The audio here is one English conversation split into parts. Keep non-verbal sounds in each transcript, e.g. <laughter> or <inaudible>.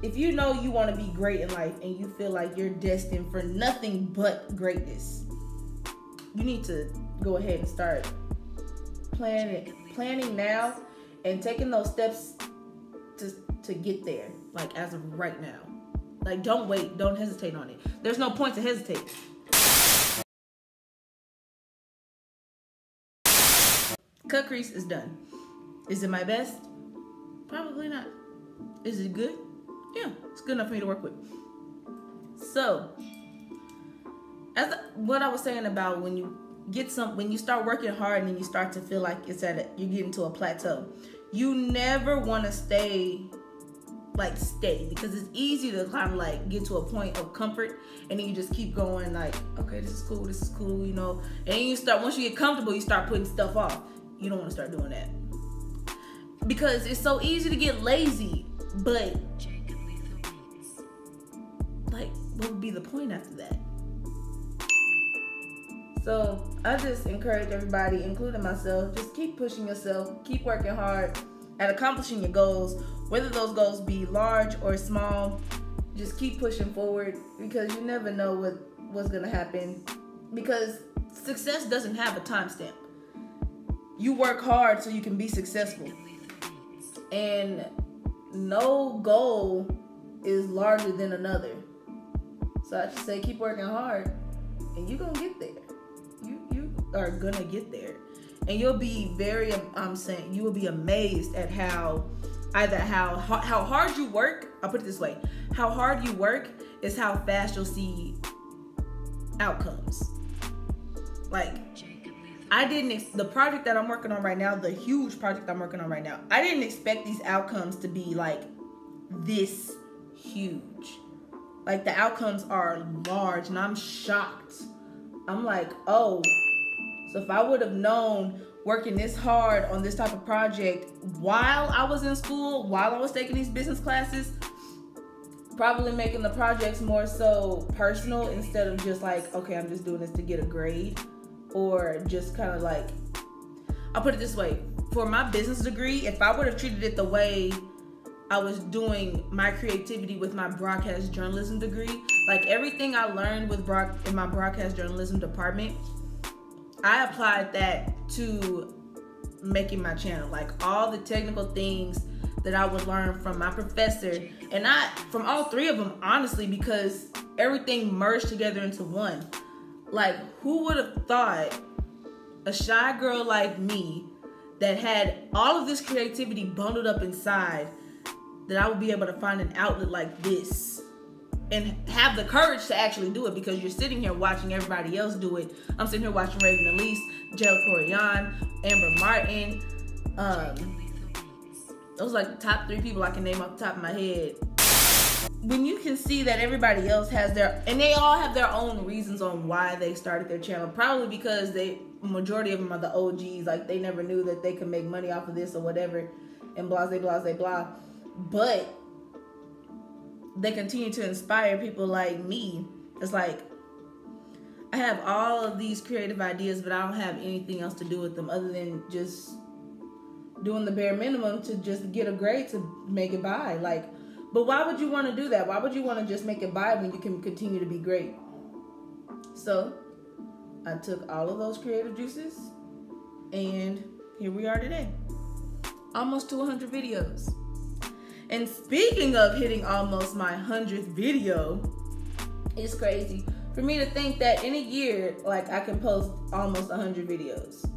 If you know you want to be great in life and you feel like you're destined for nothing but greatness, you need to go ahead and start planning planning now and taking those steps to to get there like as of right now. Like don't wait, don't hesitate on it. There's no point to hesitate. Cut crease is done. Is it my best? Probably not. Is it good? Yeah, it's good enough for me to work with. So, as what I was saying about when you get some, when you start working hard and then you start to feel like it's at a, you're getting to a plateau, you never want to stay like stay because it's easy to kind of like get to a point of comfort and then you just keep going like okay this is cool this is cool you know and you start once you get comfortable you start putting stuff off you don't want to start doing that. Because it's so easy to get lazy but like what would be the point after that? So i just encourage everybody including myself just keep pushing yourself keep working hard at accomplishing your goals whether those goals be large or small just keep pushing forward because you never know what what's gonna happen. Because success doesn't have a timestamp you work hard so you can be successful. And no goal is larger than another. So i just say keep working hard and you're gonna get there. You you are gonna get there. And you'll be very i'm saying you will be amazed at how either how how hard you work i'll put it this way how hard you work is how fast you'll see outcomes. Like i didn't the project that i'm working on right now the huge project i'm working on right now i didn't expect these outcomes to be like this huge. Like the outcomes are large and i'm shocked. I'm like oh. So if i would have known working this hard on this type of project while I was in school, while I was taking these business classes, probably making the projects more so personal instead of just like, okay, I'm just doing this to get a grade or just kind of like, I'll put it this way for my business degree, if I would have treated it the way I was doing my creativity with my broadcast journalism degree, like everything I learned with in my broadcast journalism department, I applied that to making my channel. Like all the technical things that I would learn from my professor, and I from all three of them, honestly, because everything merged together into one. Like, who would have thought a shy girl like me that had all of this creativity bundled up inside that I would be able to find an outlet like this? and have the courage to actually do it because you're sitting here watching everybody else do it. I'm sitting here watching Raven Elyse, Jail Corian, Amber Martin. Um, those are like the top three people I can name off the top of my head. When you can see that everybody else has their, and they all have their own reasons on why they started their channel. Probably because they, majority of them are the OGs. Like they never knew that they could make money off of this or whatever, and blah, blah, blah, blah. But they continue to inspire people like me. It's like I have all of these creative ideas, but I don't have anything else to do with them other than just doing the bare minimum to just get a grade to make it by. Like, but why would you want to do that? Why would you want to just make it by when you can continue to be great? So, I took all of those creative juices and here we are today. Almost 200 videos. And speaking of hitting almost my 100th video, it's crazy for me to think that in a year, like I can post almost 100 videos.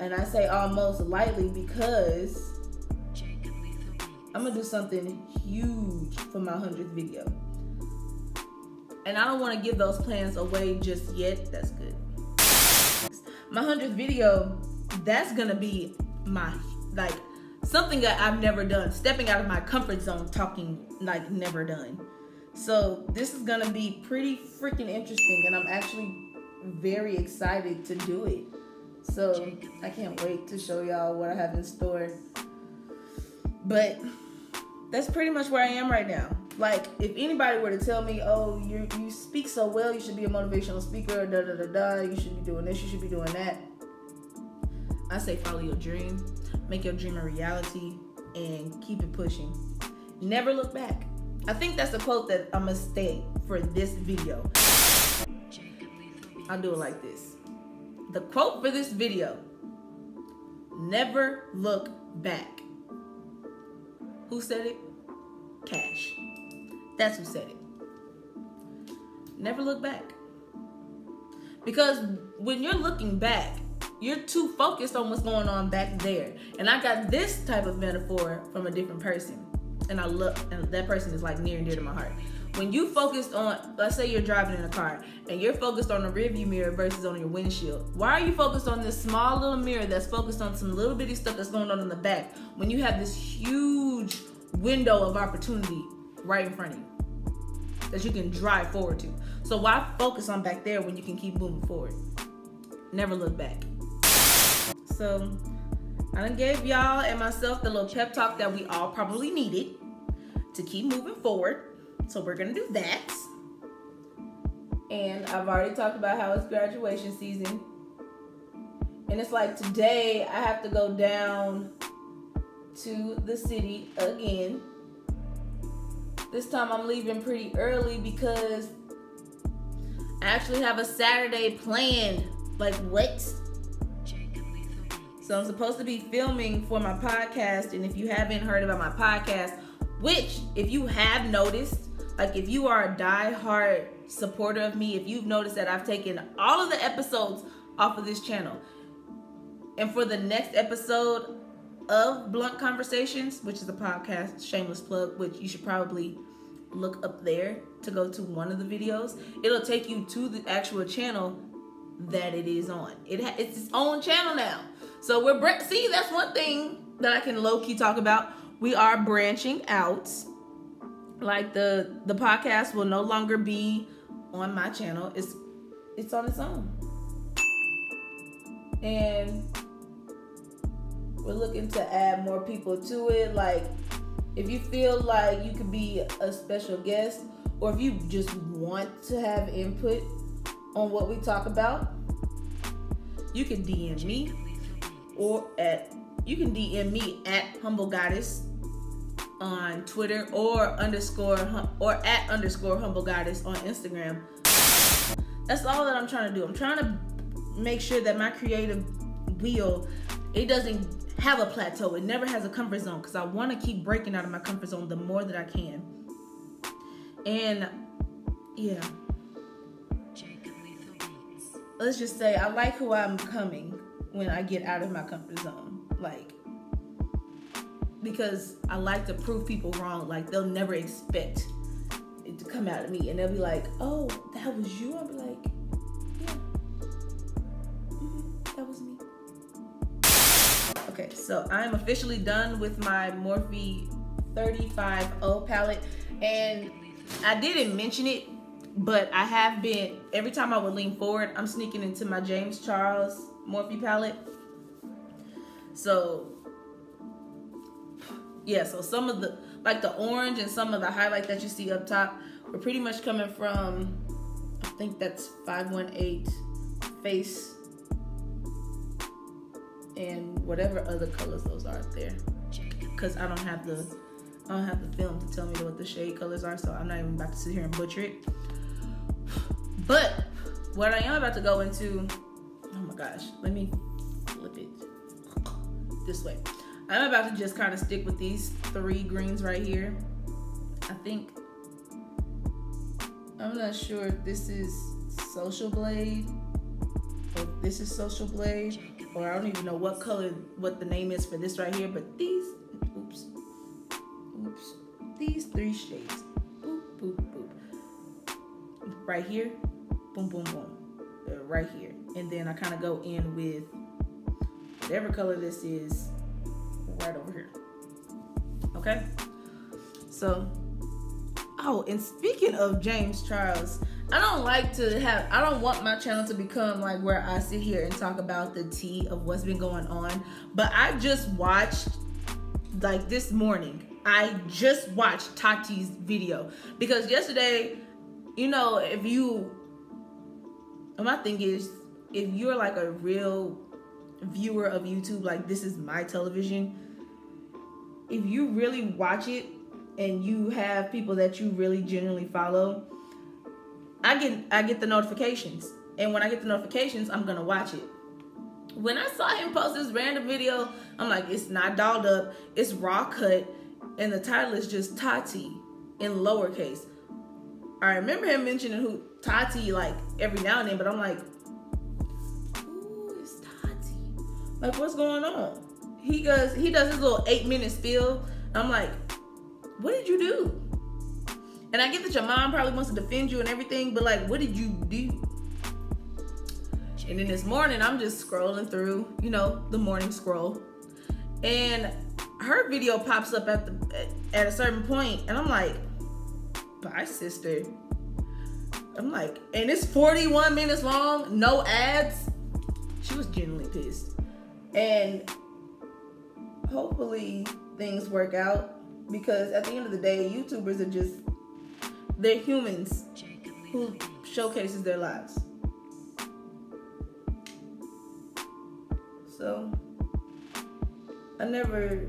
And I say almost lightly because I'm gonna do something huge for my 100th video. And I don't wanna give those plans away just yet. That's good. My 100th video, that's gonna be my, like, something that I've never done, stepping out of my comfort zone, talking like never done. So this is gonna be pretty freaking interesting, and I'm actually very excited to do it. So I can't wait to show y'all what I have in store. But that's pretty much where I am right now. Like, if anybody were to tell me, "Oh, you you speak so well, you should be a motivational speaker," da da da da, you should be doing this, you should be doing that. I say follow your dream, make your dream a reality, and keep it pushing. Never look back. I think that's a quote that I'm gonna state for this video. I'll do it like this. The quote for this video never look back. Who said it? Cash. That's who said it. Never look back. Because when you're looking back, you're too focused on what's going on back there. And I got this type of metaphor from a different person. And I love and that person is like near and dear to my heart. When you focused on, let's say you're driving in a car and you're focused on the rearview mirror versus on your windshield. Why are you focused on this small little mirror that's focused on some little bitty stuff that's going on in the back when you have this huge window of opportunity right in front of you that you can drive forward to? So why focus on back there when you can keep moving forward? Never look back. So I gave y'all and myself the little pep talk that we all probably needed to keep moving forward. So we're gonna do that. And I've already talked about how it's graduation season. And it's like today I have to go down to the city again. This time I'm leaving pretty early because I actually have a Saturday planned. Like what? So I'm supposed to be filming for my podcast. And if you haven't heard about my podcast, which if you have noticed, like if you are a die-hard supporter of me, if you've noticed that I've taken all of the episodes off of this channel. And for the next episode of Blunt Conversations, which is a podcast, shameless plug, which you should probably look up there to go to one of the videos. It'll take you to the actual channel that it is on. It it's its own channel now. So we're see that's one thing that I can low key talk about. We are branching out. Like the the podcast will no longer be on my channel. It's it's on its own. And we're looking to add more people to it. Like if you feel like you could be a special guest or if you just want to have input on what we talk about, you can DM me or at you can DM me at humbled goddess on Twitter or underscore or at underscore humbled goddess on Instagram. That's all that I'm trying to do. I'm trying to make sure that my creative wheel it doesn't have a plateau. It never has a comfort zone because I want to keep breaking out of my comfort zone the more that I can. And yeah. Let's just say I like who I'm coming when I get out of my comfort zone. Like, because I like to prove people wrong. Like, they'll never expect it to come out of me. And they'll be like, oh, that was you? I'll be like, yeah. Mm-hmm, that was me. Okay, so I'm officially done with my Morphe 35O palette. And I didn't mention it, but I have been, every time I would lean forward, I'm sneaking into my James Charles Morphe palette. So yeah, so some of the like the orange and some of the highlight that you see up top are pretty much coming from I think that's 518 face and whatever other colors those are up there. Cause I don't have the I don't have the film to tell me what the shade colors are, so I'm not even about to sit here and butcher it. But what I am about to go into oh my gosh, let me flip it this way. I'm about to just kind of stick with these three greens right here. I think, I'm not sure if this is Social Blade or this is Social Blade or I don't even know what color, what the name is for this right here, but these, oops, oops, these three shades, boop, boop, boop, right here, boom, boom, boom, uh, right here. And then I kind of go in with whatever color this is right over here. Okay? So, oh, and speaking of James Charles, I don't like to have, I don't want my channel to become like where I sit here and talk about the tea of what's been going on. But I just watched, like this morning, I just watched Tati's video because yesterday, you know, if you, my thing is, if you're like a real viewer of YouTube, like this is my television. If you really watch it and you have people that you really genuinely follow, I get I get the notifications. And when I get the notifications, I'm gonna watch it. When I saw him post this random video, I'm like, it's not dolled up, it's raw cut, and the title is just Tati in lowercase. I remember him mentioning who Tati like every now and then, but I'm like, Tati? Like, what's going on? He goes, he does his little eight minute spiel. I'm like, what did you do? And I get that your mom probably wants to defend you and everything, but like, what did you do? And then this morning, I'm just scrolling through, you know, the morning scroll, and her video pops up at the at a certain point, and I'm like, "Bye, sister." I'm like, and it's 41 minutes long, no ads. She was genuinely pissed, and hopefully things work out because at the end of the day, YouTubers are just they're humans who showcases their lives. So I never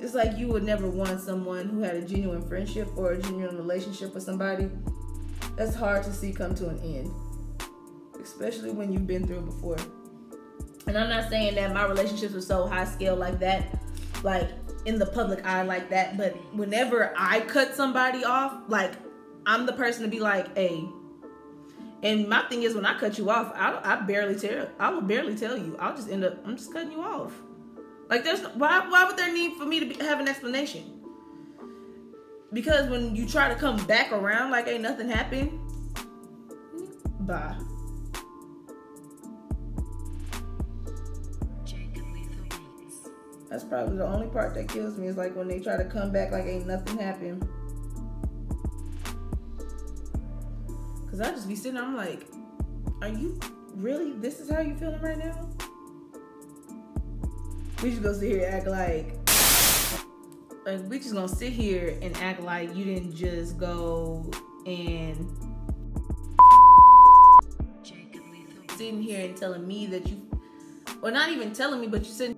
it's like you would never want someone who had a genuine friendship or a genuine relationship with somebody. That's hard to see come to an end. Especially when you've been through it before. And I'm not saying that my relationships are so high scale like that. Like in the public eye like that. But whenever I cut somebody off, like I'm the person to be like, hey. And my thing is, when I cut you off, I, I barely tell. I will barely tell you. I'll just end up. I'm just cutting you off. Like there's why why would there need for me to be, have an explanation? Because when you try to come back around like ain't nothing happened, bye. That's probably the only part that kills me is like when they try to come back like ain't nothing happened. Cause I just be sitting I'm like, are you really, this is how you feeling right now? We just gonna sit here and act like, like we just gonna sit here and act like you didn't just go and sitting here and telling me that you, or not even telling me, but you sitting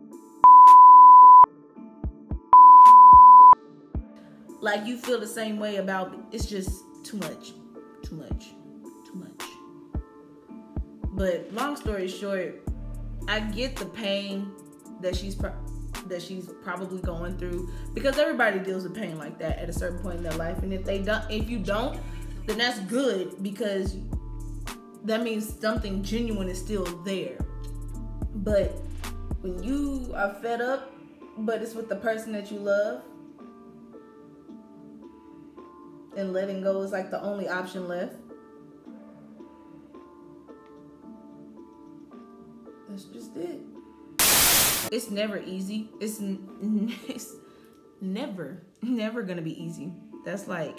like you feel the same way about it's just too much. Too much. Too much. But long story short i get the pain that she's pro- that she's probably going through because everybody deals with pain like that at a certain point in their life. And if they don't if you don't then that's good because that means something genuine is still there. But when you are fed up but it's with the person that you love and letting go is like the only option left. That's just it. It's never easy. It's, <laughs> it's never, never gonna be easy. That's like,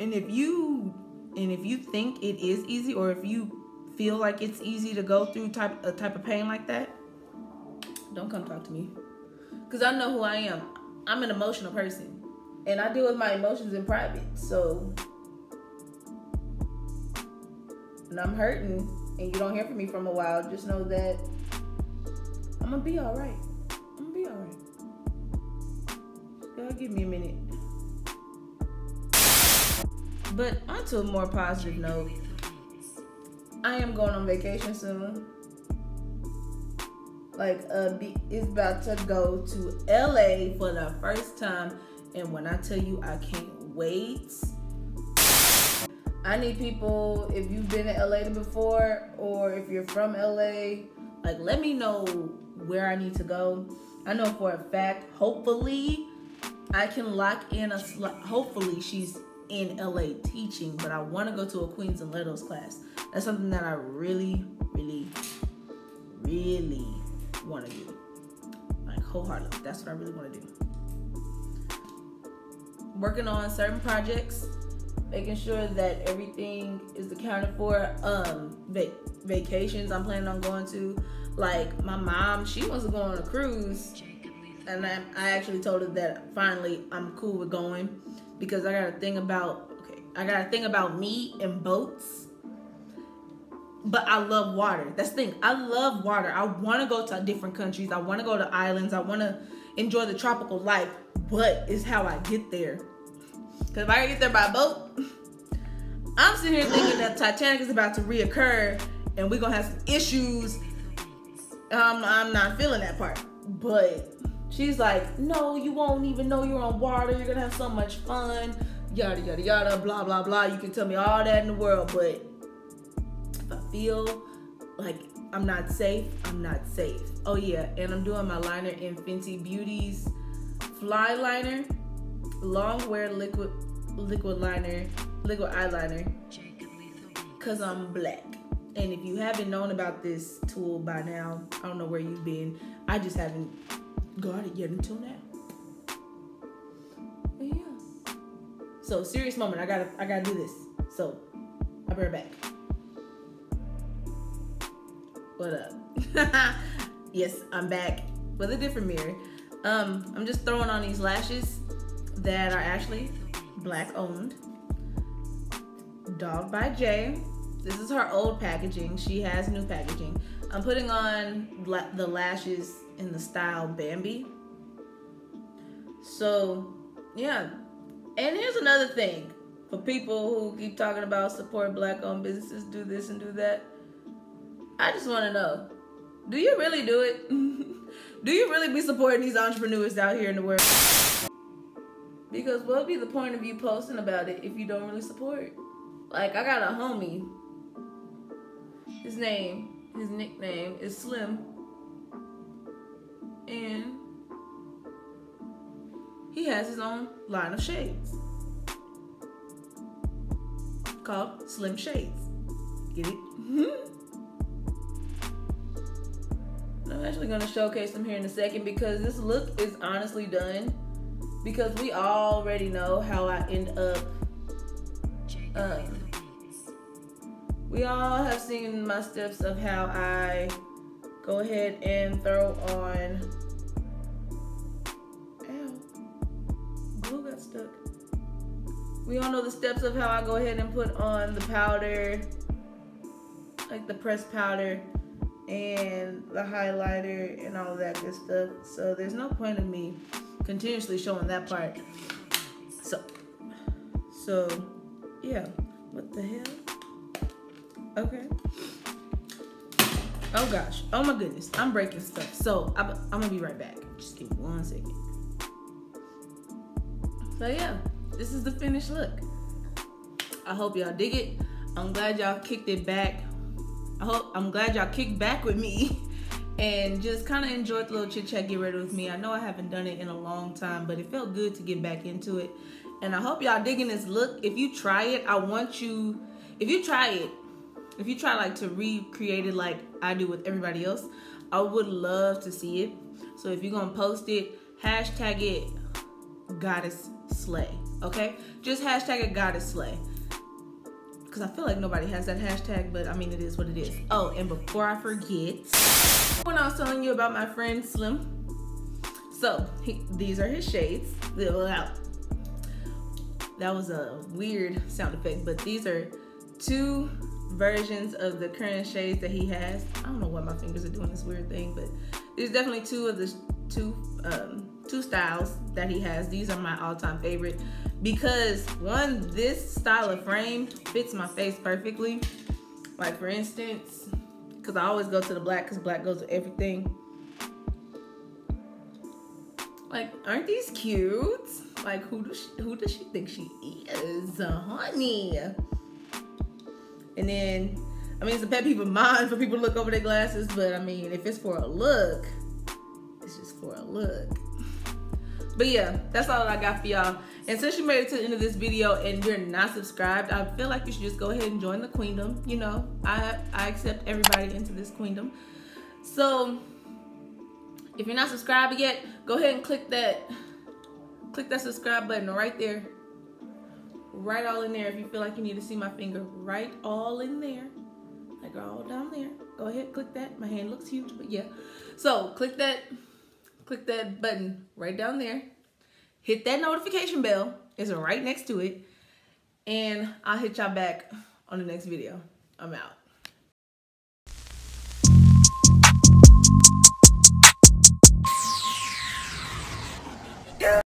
and if you, and if you think it is easy, or if you feel like it's easy to go through type a type of pain like that, don't come talk to me, cause I know who I am. I'm an emotional person and I deal with my emotions in private. So when I'm hurting and you don't hear from me from a while, just know that I'm gonna be all right. I'm gonna be all right. God, give me a minute. But onto a more positive note, I am going on vacation soon. Like, uh, it's about to go to LA for the first time and when I tell you I can't wait, I need people, if you've been to LA before or if you're from LA, like let me know where I need to go. I know for a fact, hopefully, I can lock in a, slot. hopefully, she's in LA teaching, but I want to go to a Queens and Letos class. That's something that I really, really, really want to do. Like wholeheartedly. That's what I really want to do working on certain projects, making sure that everything is accounted for. Um, va- vacations I'm planning on going to. Like my mom, she wants to go on a cruise, and I, I actually told her that finally I'm cool with going because I got a thing about okay, I got a thing about me and boats. but I love water. That's the thing. I love water. I want to go to different countries. I want to go to islands. I want to enjoy the tropical life. But it's how I get there. Because if I get there by boat, I'm sitting here thinking that Titanic is about to reoccur and we're going to have some issues. Um, I'm not feeling that part. But she's like, no, you won't even know you're on water. You're going to have so much fun. Yada, yada, yada, blah, blah, blah. You can tell me all that in the world. But if I feel like I'm not safe, I'm not safe. Oh, yeah. And I'm doing my liner in Fenty Beauty's Fly Liner. Long wear liquid liquid liner, liquid eyeliner. Cause I'm black. And if you haven't known about this tool by now, I don't know where you've been. I just haven't got it yet until now. yeah. So serious moment. I gotta I gotta do this. So I'll be right back. What up? <laughs> yes, I'm back with a different mirror. Um, I'm just throwing on these lashes that are actually black owned. Dog by Jay. This is her old packaging. She has new packaging. I'm putting on the lashes in the style Bambi. So, yeah. And here's another thing for people who keep talking about support black owned businesses, do this and do that. I just want to know do you really do it? <laughs> do you really be supporting these entrepreneurs out here in the world? Because what would be the point of you posting about it if you don't really support? Like, I got a homie. His name, his nickname is Slim. And he has his own line of shades called Slim Shades. Get it? <laughs> I'm actually going to showcase them here in a second because this look is honestly done because we already know how I end up. Um, we all have seen my steps of how I go ahead and throw on. Ow, glue got stuck. We all know the steps of how I go ahead and put on the powder, like the pressed powder and the highlighter and all that good stuff. So there's no point in me continuously showing that part. So, so, yeah. What the hell? Okay. Oh gosh. Oh my goodness. I'm breaking stuff. So I'm, I'm gonna be right back. Just give me one second. So yeah, this is the finished look. I hope y'all dig it. I'm glad y'all kicked it back. I hope I'm glad y'all kicked back with me <laughs> and just kind of enjoyed the little chit chat get ready with me. I know I haven't done it in a long time, but it felt good to get back into it. And I hope y'all digging this look. If you try it, I want you, if you try it, if you try like to recreate it like I do with everybody else, I would love to see it. So if you're gonna post it, hashtag it goddess slay. Okay? Just hashtag it goddess slay because I feel like nobody has that hashtag, but I mean, it is what it is. Oh, and before I forget, when I was telling you about my friend Slim, so he, these are his shades. That was a weird sound effect, but these are two versions of the current shades that he has. I don't know why my fingers are doing this weird thing, but there's definitely two of the two um, two styles that he has. These are my all-time favorite because one, this style of frame fits my face perfectly. Like for instance, because I always go to the black because black goes with everything. Like, aren't these cute? Like, who does she, who does she think she is, honey? And then, I mean, it's a pet peeve of mine for people to look over their glasses, but I mean, if it's for a look, it's just for a look. But yeah, that's all I got for y'all. And since you made it to the end of this video and you're not subscribed, I feel like you should just go ahead and join the queendom. You know, I, I accept everybody into this queendom. So if you're not subscribed yet, go ahead and click that click that subscribe button right there. Right all in there if you feel like you need to see my finger. Right all in there. Like all down there. Go ahead, click that. My hand looks huge, but yeah. So click that click that button right down there. Hit that notification bell. It's right next to it. And I'll hit y'all back on the next video. I'm out.